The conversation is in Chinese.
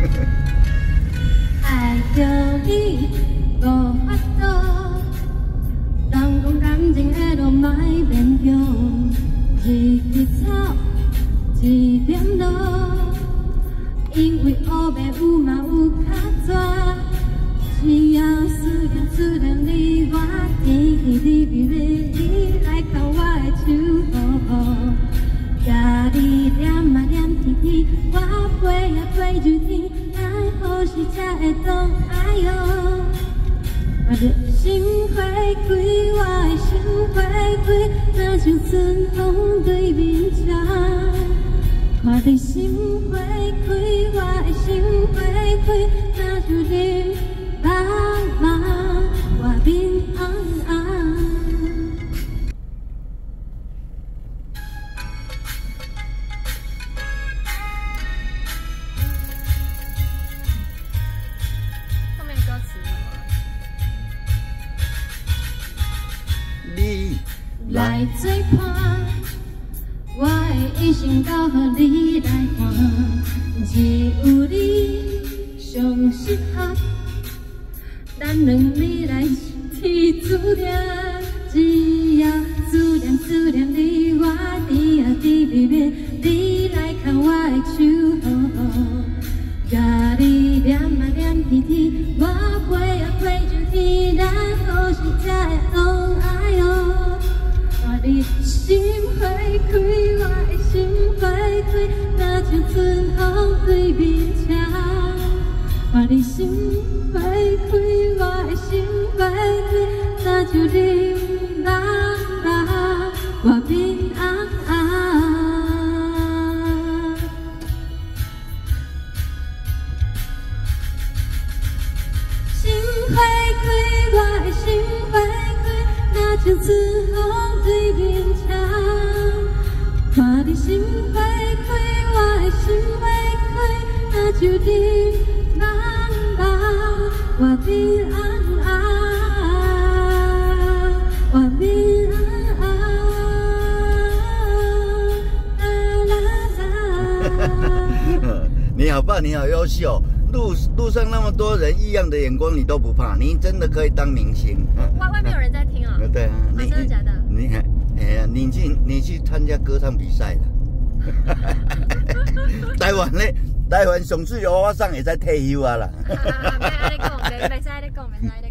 爱着你无法度，人讲感情的路莫勉强，一枝草，一点露，因为黑白有嘛有较纸，只要思念思念你，我甜甜蜜蜜你来牵我的手，会懂爱哟？我的心花开，我的心花开，那像春风对面墙。我的心花开，我的心花开，来做伴，我的一生交予你来看，只有你上适合，咱两你来天注定，只要思念思念你，我甜啊甜蜜蜜，你来牵我的手，甲你我的心花开，我的心花开，那像日茫茫，我面红红。心花开，我的心花开，那像春风对面墙。我的心花开，我的心花开，那像日 你好棒，你好优秀。路路上那么多人异样的眼光，你都不怕，你真的可以当明星。外外面有人在听啊？呃 对啊，你真的假的？你还哎呀，你去你去参加歌唱比赛了。台湾咧，台湾上水我上会使退休啊啦。啊啊，别安尼讲，别别使安尼讲，别使安尼